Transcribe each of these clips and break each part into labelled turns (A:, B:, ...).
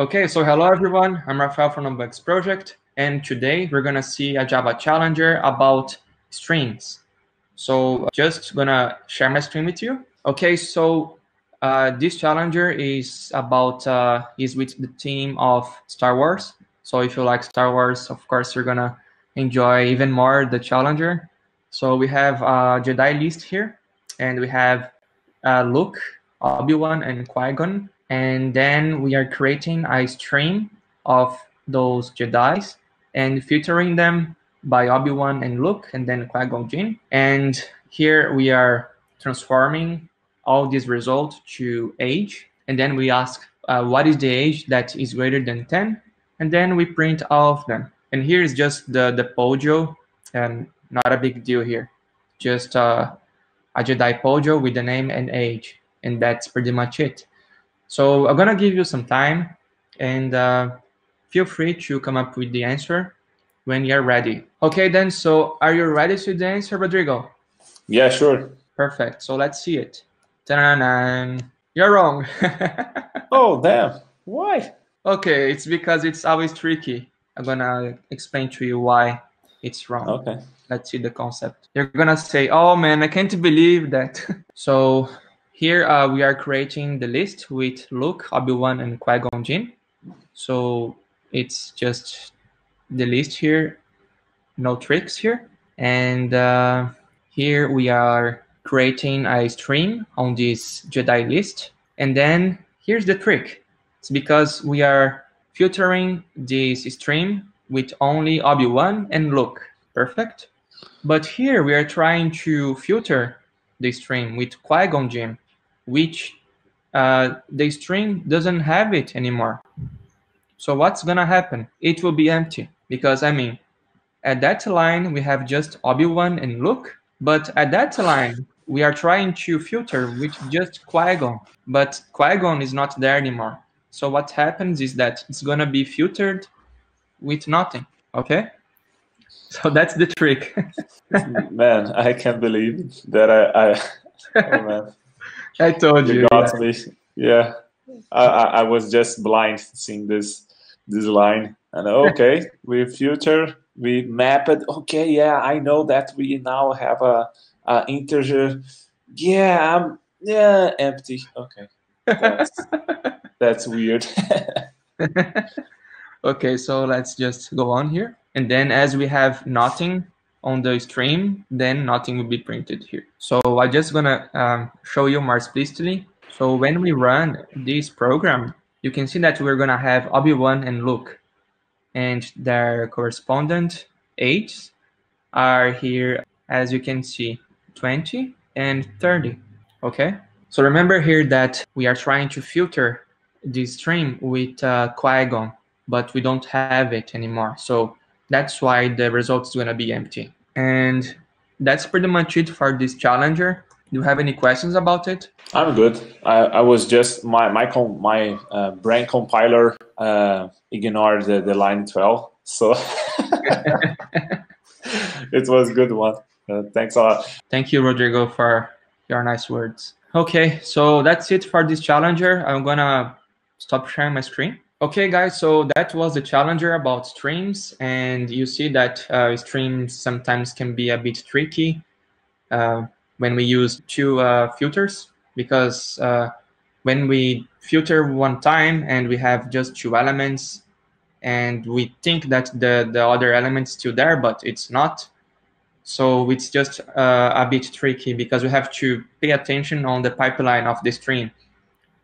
A: Okay, so hello everyone. I'm Rafael from NoBugs Project, and today we're gonna see a Java Challenger about streams. So just gonna share my screen with you. Okay, so uh, this Challenger is about uh, is with the team of Star Wars. So if you like Star Wars, of course you're gonna enjoy even more the Challenger. So we have a Jedi list here, and we have uh, Luke, Obi-Wan, and Qui-Gon and then we are creating a stream of those Jedi's and filtering them by Obi-Wan and Luke and then Qui-Gon Jinn. And here we are transforming all these results to age. And then we ask uh, what is the age that is greater than 10? And then we print all of them. And here is just the, the Pojo and not a big deal here. Just uh, a Jedi Pojo with the name and age. And that's pretty much it. So I'm gonna give you some time and uh, feel free to come up with the answer when you're ready. Okay then, so are you ready to the answer, Rodrigo?
B: Yeah, sure.
A: Perfect, so let's see it. Ta-da-da. You're wrong.
B: oh, damn, why?
A: Okay, it's because it's always tricky. I'm gonna explain to you why it's wrong.
B: Okay.
A: Let's see the concept. You're gonna say, oh man, I can't believe that. so here uh, we are creating the list with Luke, Obi-Wan, and Qui-Gon Jinn. So it's just the list here, no tricks here. And uh, here we are creating a stream on this Jedi list. And then here's the trick. It's because we are filtering this stream with only Obi-Wan and Luke. Perfect. But here we are trying to filter the stream with Qui-Gon Jinn which uh, the string doesn't have it anymore. So what's gonna happen? It will be empty because I mean, at that line we have just Obi-Wan and Luke, but at that line we are trying to filter with just Qui-Gon, but Qui-Gon is not there anymore. So what happens is that it's gonna be filtered with nothing, okay? So that's the trick.
B: man, I can't believe that I, I oh man.
A: I told you.
B: You got yeah. me. Yeah, I, I was just blind seeing this this line, and okay, we future we map it. Okay, yeah, I know that we now have a, a integer. Yeah, I'm yeah empty. Okay, that's, that's weird.
A: okay, so let's just go on here, and then as we have nothing on the stream, then nothing will be printed here. So I'm just gonna um, show you more explicitly. So when we run this program, you can see that we're gonna have Obi-Wan and Luke and their correspondent ages are here, as you can see, 20 and 30, okay? So remember here that we are trying to filter this stream with uh, Qui-Gon, but we don't have it anymore. So that's why the result is to be empty. And that's pretty much it for this challenger. Do you have any questions about it?
B: I'm good. I, I was just my my com, my uh, brain compiler uh, ignored the, the line 12, so it was a good one. Uh, thanks a lot.
A: Thank you, Rodrigo, for your nice words. Okay, so that's it for this challenger. I'm gonna stop sharing my screen. Okay, guys, so that was the challenger about streams, and you see that uh, streams sometimes can be a bit tricky uh, when we use two uh, filters, because uh, when we filter one time and we have just two elements, and we think that the, the other element is still there, but it's not. So it's just uh, a bit tricky because we have to pay attention on the pipeline of the stream.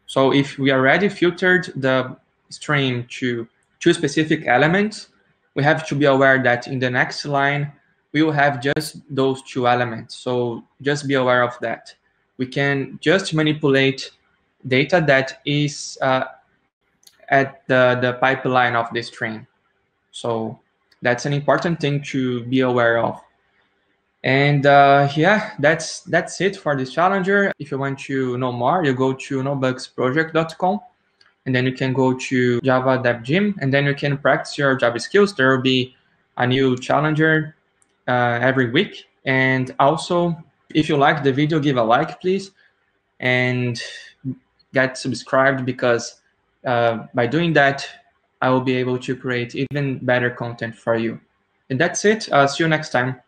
A: So if we already filtered the stream to two specific elements, we have to be aware that in the next line, we will have just those two elements. So just be aware of that. We can just manipulate data that is uh, at the, the pipeline of the stream. So that's an important thing to be aware of. And uh, yeah, that's that's it for this challenger. If you want to know more, you go to nobugsproject.com and then you can go to Java Dev Gym, and then you can practice your Java skills. There will be a new challenger uh, every week. And also, if you like the video, give a like, please, and get subscribed because uh, by doing that, I will be able to create even better content for you. And that's it. Uh, see you next time.